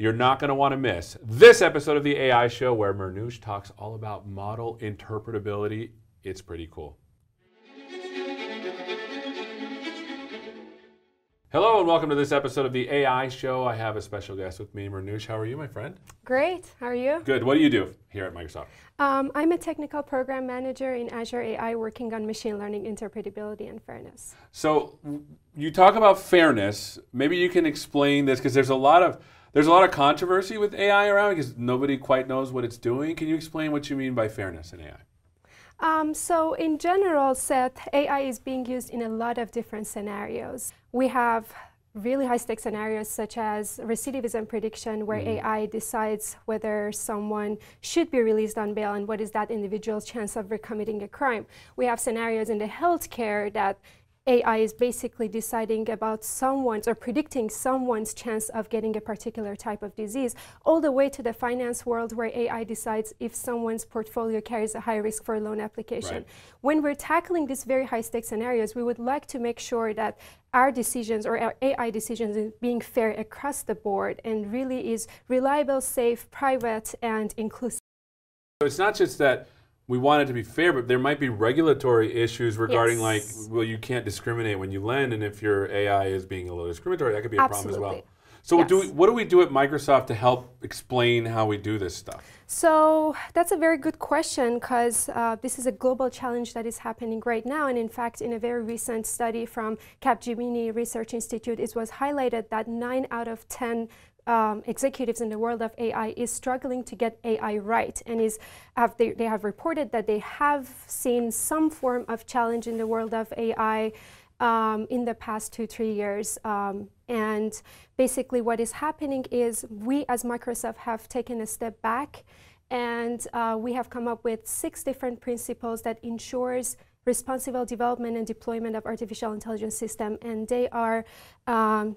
you're not going to want to miss this episode of the AI Show where Mehrnoosh talks all about model interpretability. It's pretty cool. Hello and welcome to this episode of the AI Show. I have a special guest with me, Mehrnoosh. How are you, my friend? Great. How are you? Good. What do you do here at Microsoft? Um, I'm a technical program manager in Azure AI working on machine learning interpretability and fairness. So you talk about fairness. Maybe you can explain this because there's a lot of there's a lot of controversy with AI around because nobody quite knows what it's doing. Can you explain what you mean by fairness in AI? Um, so in general, Seth, AI is being used in a lot of different scenarios. We have really high stakes scenarios such as recidivism prediction where mm. AI decides whether someone should be released on bail and what is that individual's chance of recommitting a crime. We have scenarios in the healthcare that AI is basically deciding about someone's or predicting someone's chance of getting a particular type of disease, all the way to the finance world where AI decides if someone's portfolio carries a high risk for a loan application. Right. When we're tackling these very high stakes scenarios, we would like to make sure that our decisions or our AI decisions is being fair across the board and really is reliable, safe, private, and inclusive. So it's not just that we want it to be fair, but there might be regulatory issues regarding yes. like, well, you can't discriminate when you lend, and if your AI is being a little discriminatory, that could be a Absolutely. problem as well. So yes. do we, what do we do at Microsoft to help explain how we do this stuff? So that's a very good question because uh, this is a global challenge that is happening right now. And in fact, in a very recent study from Capgemini Research Institute, it was highlighted that 9 out of 10 um, executives in the world of AI is struggling to get AI right and is have they, they have reported that they have seen some form of challenge in the world of AI um, in the past two, three years. Um, and basically what is happening is we as Microsoft have taken a step back and uh, we have come up with six different principles that ensures responsible development and deployment of artificial intelligence system. And they are um,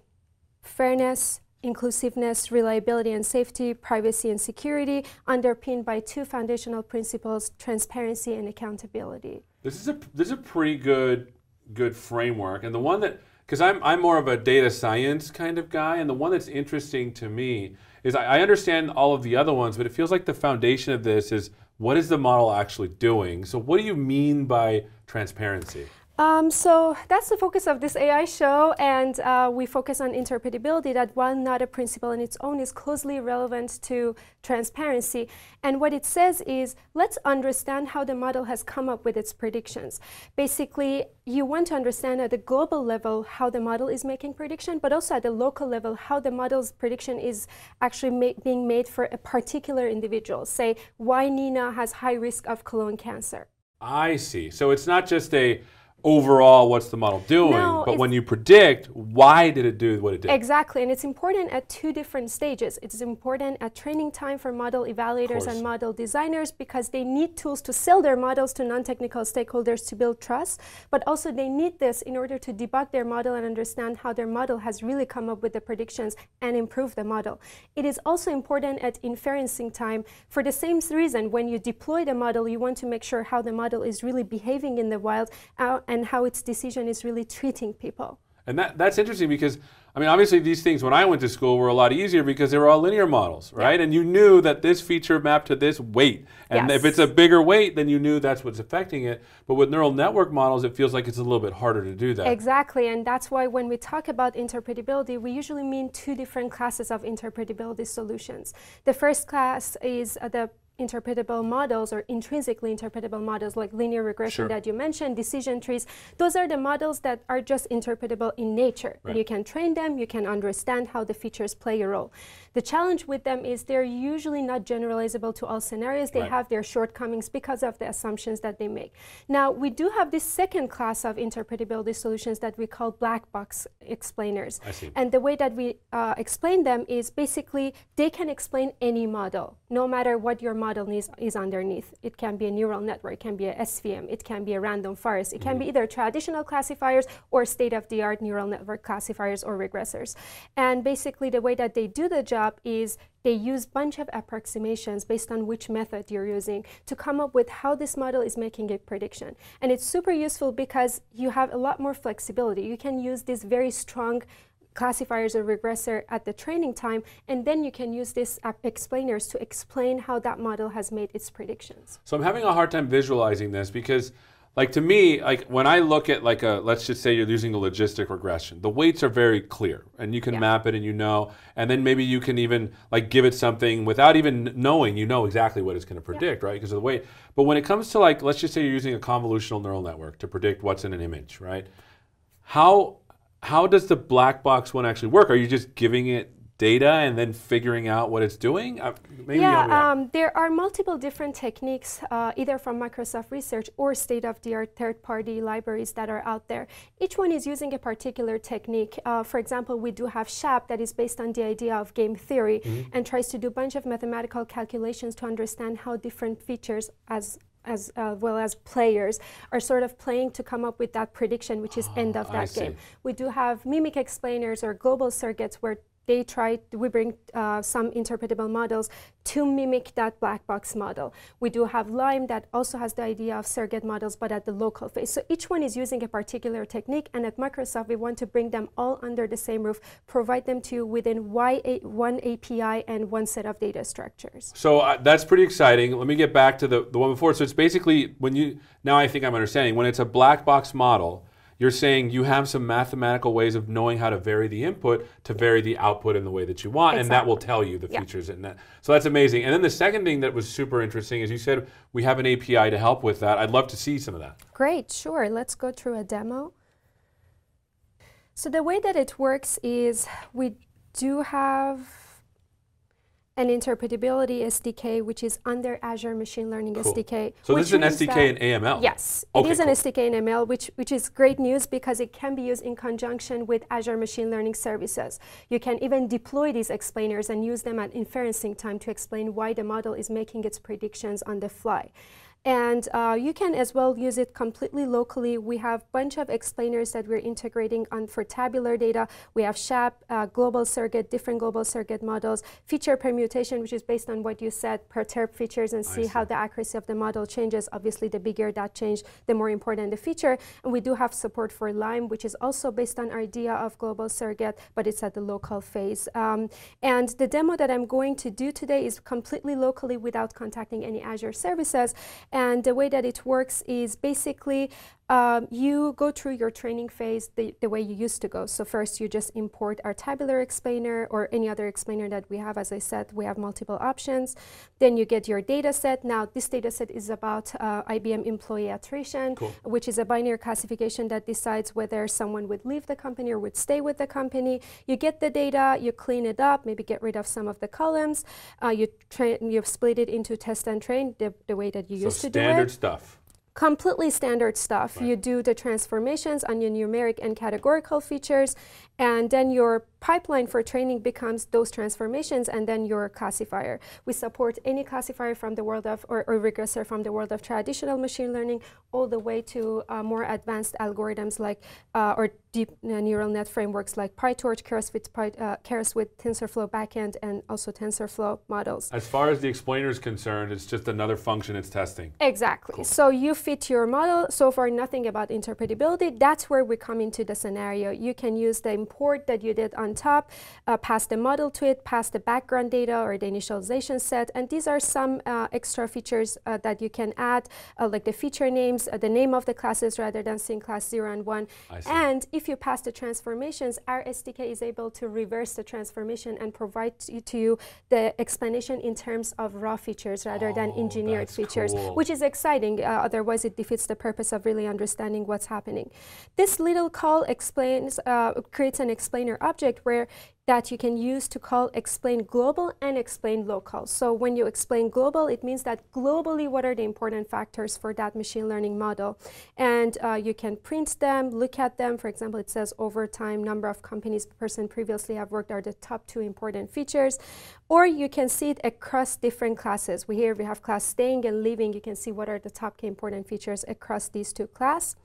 fairness, inclusiveness, reliability and safety, privacy and security, underpinned by two foundational principles, transparency and accountability. This is a this is a pretty good good framework, and the one that because I'm I'm more of a data science kind of guy, and the one that's interesting to me is I, I understand all of the other ones, but it feels like the foundation of this is what is the model actually doing. So what do you mean by transparency? Um, so that's the focus of this AI show, and uh, we focus on interpretability that while not a principle in its own is closely relevant to transparency. And what it says is, let's understand how the model has come up with its predictions. Basically, you want to understand at the global level how the model is making prediction, but also at the local level how the model's prediction is actually ma being made for a particular individual. Say, why Nina has high risk of colon cancer. I see. So it's not just a overall what's the model doing, no, but when you predict, why did it do what it did? Exactly, and it's important at two different stages. It's important at training time for model evaluators and model designers because they need tools to sell their models to non-technical stakeholders to build trust, but also they need this in order to debug their model and understand how their model has really come up with the predictions and improve the model. It is also important at inferencing time for the same reason when you deploy the model, you want to make sure how the model is really behaving in the wild uh, and how its decision is really treating people. And that, that's interesting because, I mean, obviously these things when I went to school were a lot easier because they were all linear models, right? Yeah. And you knew that this feature mapped to this weight. And yes. if it's a bigger weight, then you knew that's what's affecting it. But with neural network models, it feels like it's a little bit harder to do that. Exactly. And that's why when we talk about interpretability, we usually mean two different classes of interpretability solutions. The first class is uh, the interpretable models or intrinsically interpretable models like linear regression sure. that you mentioned, decision trees, those are the models that are just interpretable in nature. Right. You can train them, you can understand how the features play a role. The challenge with them is they're usually not generalizable to all scenarios. They right. have their shortcomings because of the assumptions that they make. Now, we do have this second class of interpretability solutions that we call black box explainers. And the way that we uh, explain them is basically they can explain any model, no matter what your model is, is underneath. It can be a neural network, it can be a SVM, it can be a random forest, it mm -hmm. can be either traditional classifiers or state-of-the-art neural network classifiers or regressors. And basically the way that they do the job job is they use bunch of approximations based on which method you're using to come up with how this model is making a prediction. And it's super useful because you have a lot more flexibility. You can use these very strong classifiers or regressor at the training time, and then you can use these explainers to explain how that model has made its predictions. So I'm having a hard time visualizing this because like to me, like when I look at like a let's just say you're using a logistic regression, the weights are very clear and you can yeah. map it and you know, and then maybe you can even like give it something without even knowing, you know exactly what it's going to predict, yeah. right? Because of the weight. But when it comes to like let's just say you're using a convolutional neural network to predict what's in an image, right? How how does the black box one actually work? Are you just giving it data and then figuring out what it's doing? Uh, yeah, um, there are multiple different techniques, uh, either from Microsoft Research or state-of-the-art third-party libraries that are out there. Each one is using a particular technique. Uh, for example, we do have SHAP that is based on the idea of game theory mm -hmm. and tries to do a bunch of mathematical calculations to understand how different features as as uh, well as players are sort of playing to come up with that prediction, which is oh, end of that game. We do have mimic explainers or global surrogates where they try, we bring uh, some interpretable models to mimic that black box model. We do have LIME that also has the idea of surrogate models, but at the local phase. So each one is using a particular technique, and at Microsoft, we want to bring them all under the same roof, provide them to you within one API and one set of data structures. So uh, that's pretty exciting. Let me get back to the, the one before. So it's basically when you, now I think I'm understanding, when it's a black box model, you're saying you have some mathematical ways of knowing how to vary the input to vary the output in the way that you want, exactly. and that will tell you the yeah. features in that. So that's amazing. And then the second thing that was super interesting is you said we have an API to help with that. I'd love to see some of that. Great, sure. Let's go through a demo. So the way that it works is we do have an interpretability SDK, which is under Azure Machine Learning cool. SDK. So this is an SDK in AML? Yes, okay, it is cool. an SDK in ML, which, which is great news because it can be used in conjunction with Azure Machine Learning services. You can even deploy these explainers and use them at inferencing time to explain why the model is making its predictions on the fly. And uh, you can as well use it completely locally. We have a bunch of explainers that we're integrating on for tabular data. We have SHAP, uh, global surrogate, different global surrogate models, feature permutation, which is based on what you said, perturb features and see, see, how the accuracy of the model changes. Obviously, the bigger that change, the more important the feature. And we do have support for LIME, which is also based on our idea of global surrogate, but it's at the local phase. Um, and the demo that I'm going to do today is completely locally without contacting any Azure services. And the way that it works is basically um, you go through your training phase the, the way you used to go. So first you just import our tabular explainer or any other explainer that we have. As I said, we have multiple options. Then you get your data set. Now this data set is about uh, IBM employee attrition, cool. which is a binary classification that decides whether someone would leave the company or would stay with the company. You get the data, you clean it up, maybe get rid of some of the columns. Uh, you, you split it into test and train the, the way that you so used to do it. Standard stuff completely standard stuff. Right. You do the transformations on your numeric and categorical features, and then your pipeline for training becomes those transformations and then your classifier. We support any classifier from the world of, or, or regressor from the world of traditional machine learning all the way to uh, more advanced algorithms like, uh, or deep uh, neural net frameworks like PyTorch, Keras with, Py, uh, Keras with TensorFlow backend, and also TensorFlow models. As far as the explainer is concerned, it's just another function it's testing. Exactly. Cool. So you fit your model. So far, nothing about interpretability. That's where we come into the scenario. You can use the import that you did on top, uh, pass the model to it, pass the background data or the initialization set. And these are some uh, extra features uh, that you can add, uh, like the feature names, uh, the name of the classes rather than seeing class 0 and 1. And if you pass the transformations, our SDK is able to reverse the transformation and provide to you the explanation in terms of raw features rather oh, than engineered features, cool. which is exciting. Uh, otherwise, it defeats the purpose of really understanding what's happening. This little call explains, creates an explainer object where that you can use to call explain global and explain local. So when you explain global, it means that globally what are the important factors for that machine learning model. And uh, you can print them, look at them. For example, it says over time, number of companies person previously have worked are the top two important features. Or you can see it across different classes. We here we have class staying and leaving. You can see what are the top important features across these two classes.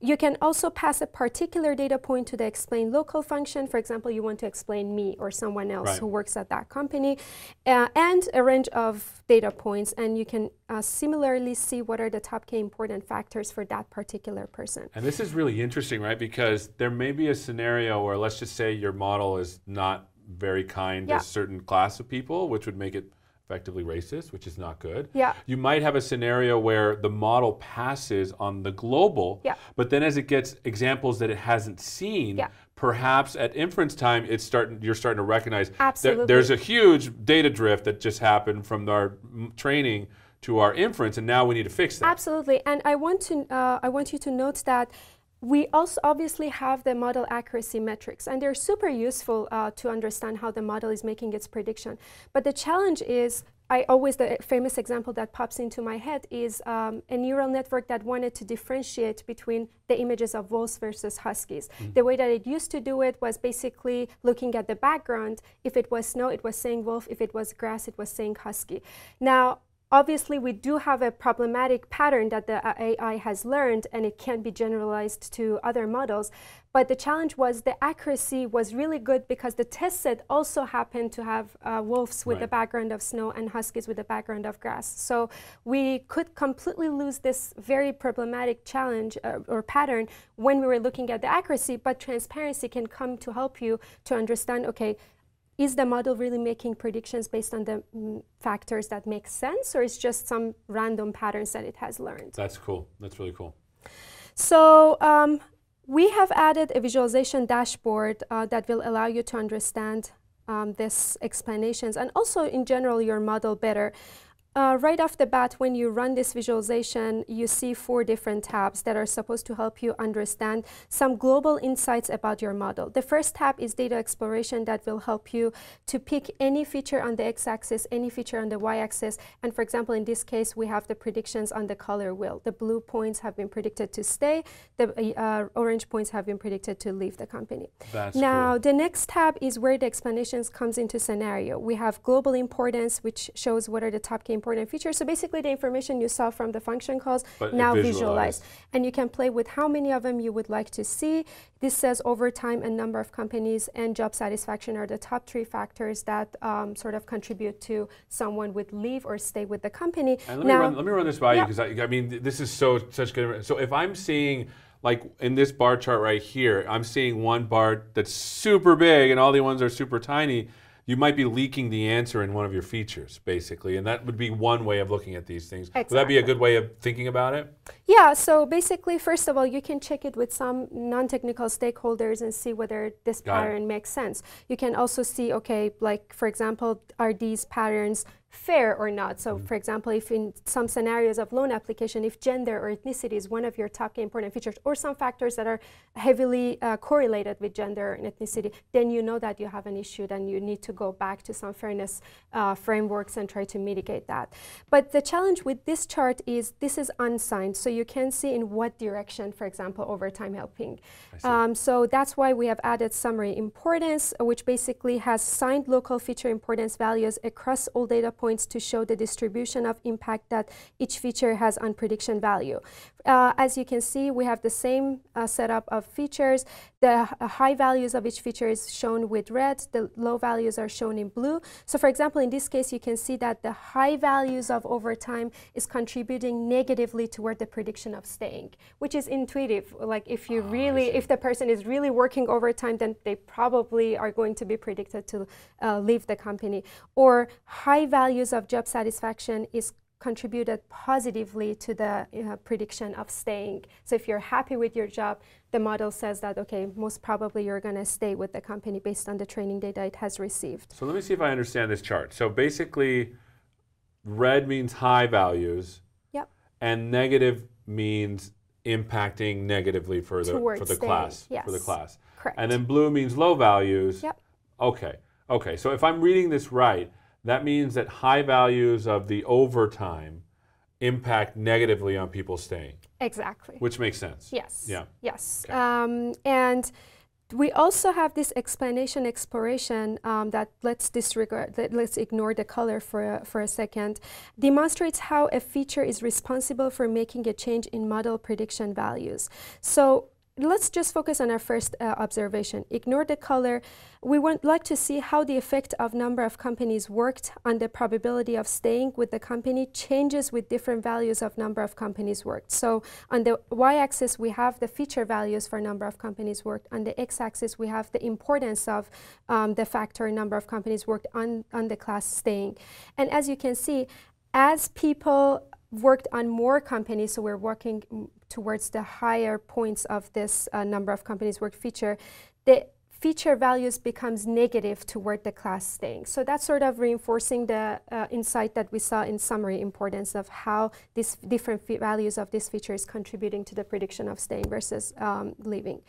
You can also pass a particular data point to the explain local function. For example, you want to explain me or someone else Right. who works at that company, uh, and a range of data points. And you can uh, similarly see what are the top key important factors for that particular person. And this is really interesting, right? Because there may be a scenario where, let's just say, your model is not very kind Yeah. to a certain class of people, which would make it effectively racist, which is not good. Yeah. You might have a scenario where the model passes on the global, Yeah. but then as it gets examples that it hasn't seen, Yeah. perhaps at inference time, it's starting. You're starting to recognize Absolutely. there's a huge data drift that just happened from our mm, training to our inference, and now we need to fix that. Absolutely, and I want to uh, I want you to note that we also obviously have the model accuracy metrics, and they're super useful uh, to understand how the model is making its prediction. But the challenge is. I always the famous example that pops into my head is um, a neural network that wanted to differentiate between the images of wolves versus huskies. The way that it used to do it was basically looking at the background. If it was snow, it was saying wolf. If it was grass, it was saying husky. Now, Obviously, we do have a problematic pattern that the uh, AI has learned, and it can be generalized to other models. But the challenge was the accuracy was really good because the test set also happened to have uh, wolves with the Right. background of snow and huskies with the background of grass. So we could completely lose this very problematic challenge uh, or pattern when we were looking at the accuracy. But transparency can come to help you to understand. Okay, is the model really making predictions based on the mm, factors that make sense, or is just some random patterns that it has learned? That's cool. That's really cool. So um, we have added a visualization dashboard uh, that will allow you to understand um, this explanations and also in general your model better. Uh, right off the bat, when you run this visualization, you see four different tabs that are supposed to help you understand some global insights about your model. The first tab is data exploration that will help you to pick any feature on the x-axis, any feature on the y-axis. And for example, in this case, we have the predictions on the color wheel. The blue points have been predicted to stay. The uh, orange points have been predicted to leave the company. That's Now, cool. the next tab is where the explanations comes into scenario. We have global importance, which shows what are the top key important features. So basically, the information you saw from the function calls But now visualized. visualized. And you can play with how many of them you would like to see. This says over time and number of companies and job satisfaction are the top three factors that um, sort of contribute to someone would leave or stay with the company. And let me, now, run, let me run this by you because I, I mean this is so such good. So if I'm seeing like in this bar chart right here, I'm seeing one bar that's super big and all the ones are super tiny. You might be leaking the answer in one of your features, basically, and that would be one way of looking at these things. Would that be a good way of thinking about it? Yeah, so basically, first of all, you can check it with some non technical stakeholders and see whether this Got it. pattern makes sense. You can also see, okay, like for example, are these patterns fair or not? So, Mm-hmm. for example, if in some scenarios of loan application, if gender or ethnicity is one of your top important features, or some factors that are heavily uh, correlated with gender and ethnicity, then you know that you have an issue and you need to go back to some fairness uh, frameworks and try to mitigate that. But the challenge with this chart is this is unsigned, so you can see in what direction, for example, over time helping. Um, so that's why we have added summary importance, which basically has signed local feature importance values across all data points to show the distribution of impact that each feature has on prediction value. Uh, as you can see, we have the same uh, setup of features. The h- high values of each feature is shown with red, the low values are shown in blue. So for example, in this case, you can see that the high values of overtime is contributing negatively toward the prediction of staying, which is intuitive. Like if you really, if the person is really working overtime, then they probably are going to be predicted to uh, leave the company. Or high values of job satisfaction is contributed positively to the uh, prediction of staying. So if you're happy with your job, the model says that okay, most probably you're going to stay with the company based on the training data it has received. So let me see if I understand this chart. So basically, red means high values, Yep. and negative means impacting negatively for the for the staying, class for the class. Correct. And then blue means low values. Yep. Okay. Okay. So if I'm reading this right, that means that high values of the overtime impact negatively on people staying, Exactly. which makes sense. Yes. Yeah. Yes. Okay. Um, and we also have this explanation exploration um, that let's disregard, that let's ignore the color for a, for a second, demonstrates how a feature is responsible for making a change in model prediction values. So let's just focus on our first uh, observation. Ignore the color. We would like to see how the effect of number of companies worked on the probability of staying with the company changes with different values of number of companies worked. So on the y-axis, we have the feature values for number of companies worked. On the x-axis, we have the importance of um, the factor number of companies worked on, on the class staying. And as you can see, as people worked on more companies, so we're working towards the higher points of this uh, number of companies worked feature, the feature values becomes negative toward the class staying. So that's sort of reinforcing the uh, insight that we saw in summary importance of how these different values of this feature is contributing to the prediction of staying versus um, leaving.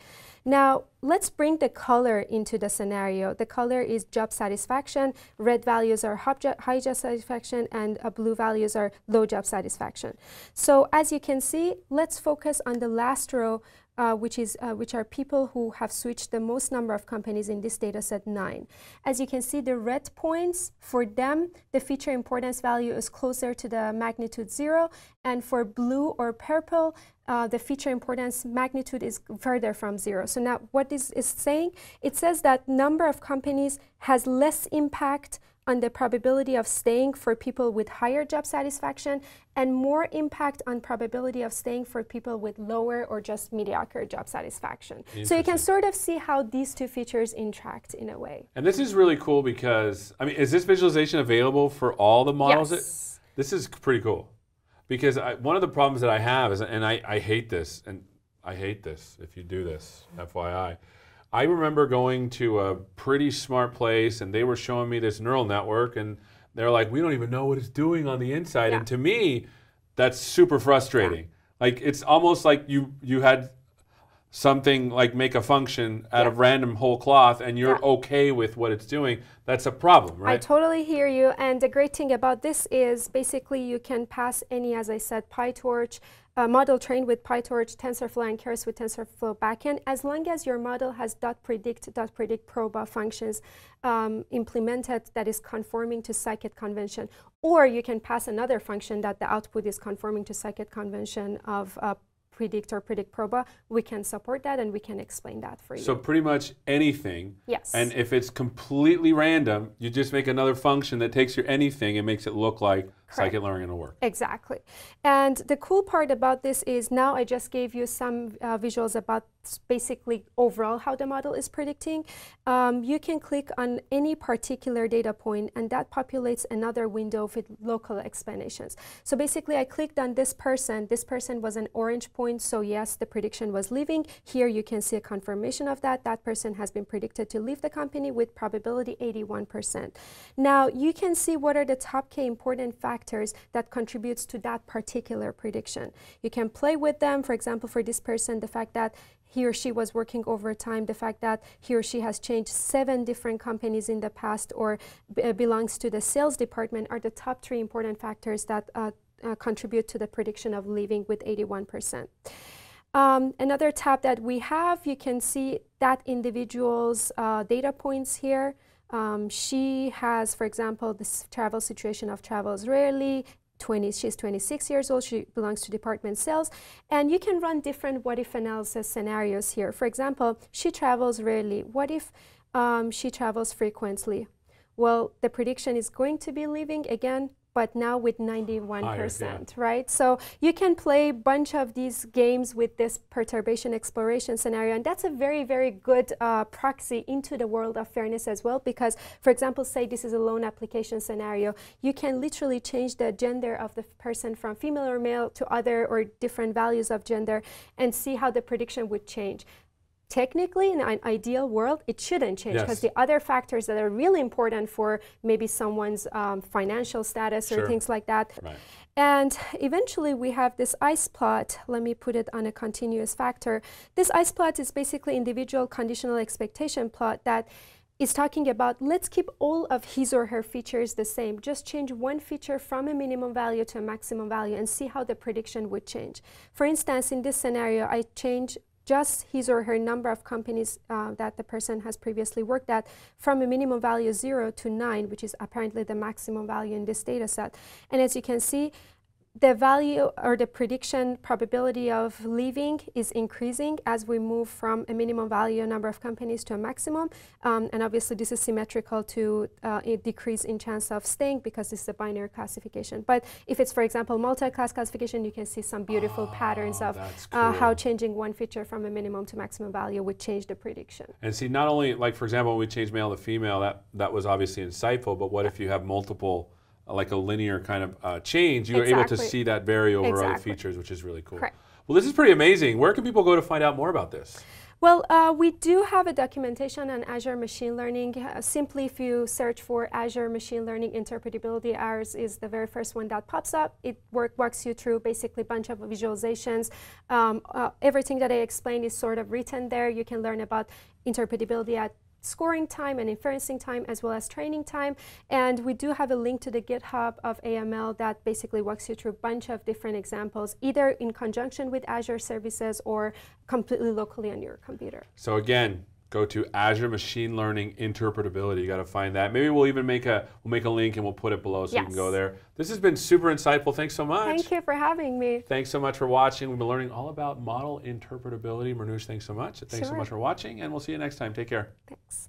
Now, let's bring the color into the scenario. The color is job satisfaction. Red values are high job satisfaction, and uh, blue values are low job satisfaction. So as you can see, let's focus on the last row uh, which, is, uh, which are people who have switched the most number of companies in this data set, nine. As you can see, the red points, for them, the feature importance value is closer to the magnitude zero, and for blue or purple, uh, the feature importance magnitude is further from zero. So now what is is saying? It says that number of companies has less impact on the probability of staying for people with higher job satisfaction and more impact on probability of staying for people with lower or just mediocre job satisfaction. So you can sort of see how these two features interact in a way. And this is really cool because, I mean, is this visualization available for all the models? Yes. This is pretty cool because I, one of the problems that I have is, and I, I hate this, and I hate this if you do this, FYI I remember going to a pretty smart place and they were showing me this neural network and they're like, we don't even know what it's doing on the inside. Yeah. And to me, that's super frustrating. Yeah. Like it's almost like you you had something like make a function out yeah. of random whole cloth and you're yeah. okay with what it's doing, that's a problem, right? I totally hear you. And the great thing about this is basically you can pass any, as I said, PyTorch, a model trained with PyTorch, TensorFlow, and Keras with TensorFlow backend, as long as your model has .predict, .predict proba functions um, implemented that is conforming to scikit convention. Or you can pass another function that the output is conforming to scikit convention of uh, predict or predict proba, we can support that and we can explain that for you. So pretty much anything. Yes. And if it's completely random, you just make another function that takes your anything and makes it look like scikit-learn will work. Exactly. And the cool part about this is now I just gave you some uh, visuals about basically overall how the model is predicting. Um, you can click on any particular data point and that populates another window with local explanations. So basically I clicked on this person. This person was an orange point, so yes, the prediction was leaving. Here you can see a confirmation of that. That person has been predicted to leave the company with probability 81%. Now you can see what are the top K important factors factors that contributes to that particular prediction. You can play with them, for example, for this person, the fact that he or she was working overtime, the fact that he or she has changed seven different companies in the past or uh, belongs to the sales department are the top three important factors that uh, uh, contribute to the prediction of leaving with 81%. Um, another tab that we have, you can see that individual's uh, data points here. Um, she has, for example, this travel situation of travels rarely. 20, she's 26 years old. She belongs to department sales. And you can run different what if analysis scenarios here. For example, she travels rarely. What if um, she travels frequently? Well, the prediction is going to be leaving again but now with 91%, yeah. right? So you can play a bunch of these games with this perturbation exploration scenario, and that's a very, very good uh, proxy into the world of fairness as well, because, for example, say this is a loan application scenario, you can literally change the gender of the person from female or male to other or different values of gender and see how the prediction would change technically in an ideal world it shouldn't change because yes. the other factors that are really important for maybe someone's um, financial status or things like that right. and eventually we have this ice plot let me put it on a continuous factor this ice plot is basically individual conditional expectation plot that is talking about let's keep all of his or her features the same. Just change one feature from a minimum value to a maximum value and see how the prediction would change. For instance, in this scenario, I change just his or her number of companies uh, that the person has previously worked at from a minimum value 0 to 9, which is apparently the maximum value in this data set. And as you can see, the value or the prediction probability of leaving is increasing as we move from a minimum value number of companies to a maximum. Um, and obviously, this is symmetrical to uh, a decrease in chance of staying because this is a binary classification. But if it's, for example, multi-class classification, you can see some beautiful Oh, patterns of cool. uh, how changing one feature from a minimum to maximum value would change the prediction. And see, not only like for example, when we change male to female, that that was obviously insightful. But what if you have multiple, like a linear kind of uh, change? You were able to see that vary over other features, which is really cool. Correct. Well, this is pretty amazing. Where can people go to find out more about this? Well, uh, we do have a documentation on Azure Machine Learning. Uh, simply, if you search for Azure Machine Learning Interpretability, ours is the very first one that pops up. It work, walks you through basically a bunch of visualizations. Um, uh, everything that I explained is sort of written there. You can learn about interpretability at scoring time and inferencing time as well as training time. And we do have a link to the GitHub of AML that basically walks you through a bunch of different examples, either in conjunction with Azure services or completely locally on your computer. So again, go to Azure Machine Learning Interpretability. You got to find that. Maybe we'll even make a we'll make a link and we'll put it below so you can go there. This has been super insightful. Thanks so much. Thank you for having me. Thanks so much for watching. We've been learning all about model interpretability. Manoush, thanks so much. Thanks so much for watching, and we'll see you next time. Take care. Thanks.